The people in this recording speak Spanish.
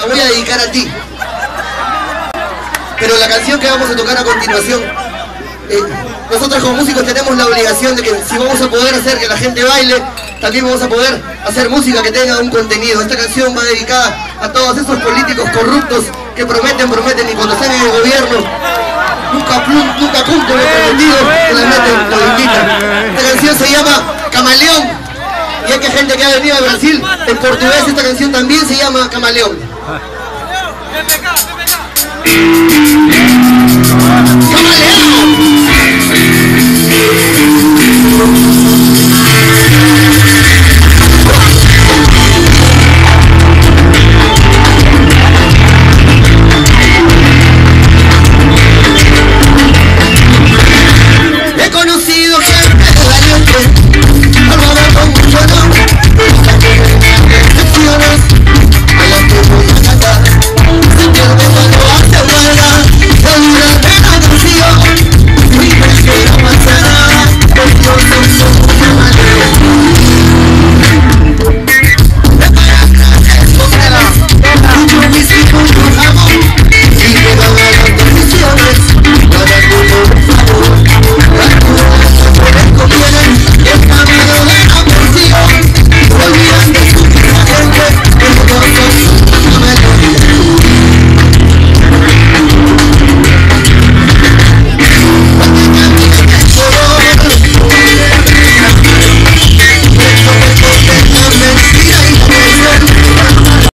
la voy a dedicar a ti. Pero la canción que vamos a tocar a continuación, eh, nosotros como músicos tenemos la obligación de que si vamos a poder hacer que la gente baile, también vamos a poder hacer música que tenga un contenido. Esta canción va dedicada a todos esos políticos corruptos que prometen, prometen y cuando están en el gobierno nunca, nunca cumplen lo prometido que la meten, lo invitan. Esta canción se llama Camaleón. Y hay que gente que ha venido a Brasil, en portugués esta canción también se llama Camaleón. ¡Camaleón!